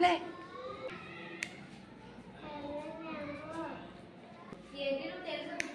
ले। ये तेरे से